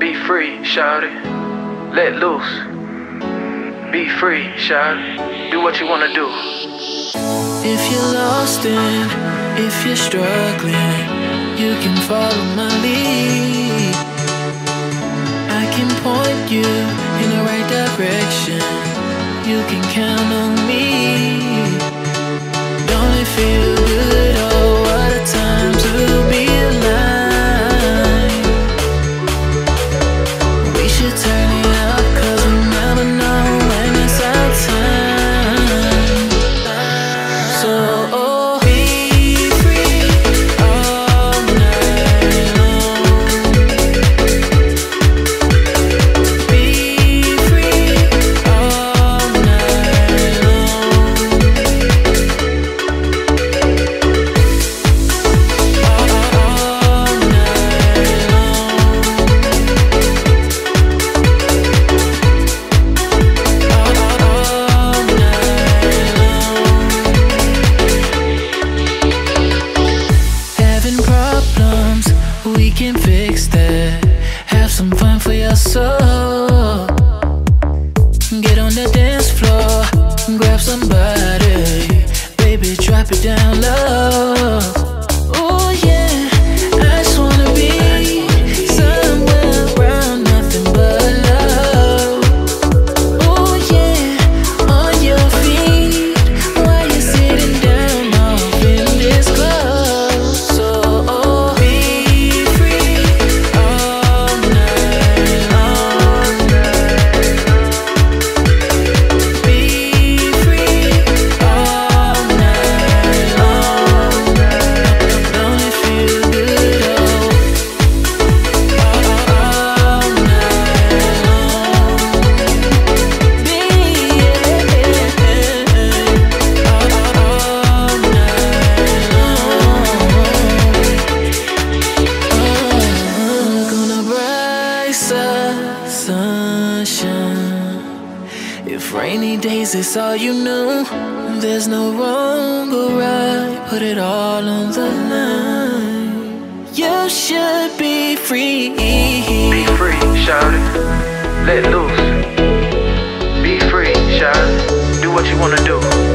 Be free, shout it. Let loose. Be free, shout it. Do what you wanna do. If you're lost and if you're struggling, you can follow my lead. I can point you in the right direction. You can count on If rainy days is all you know, there's no wrong or right. Put it all on the line. You should be free. Be free, shout it. Let loose. Be free, shout it. Do what you wanna do.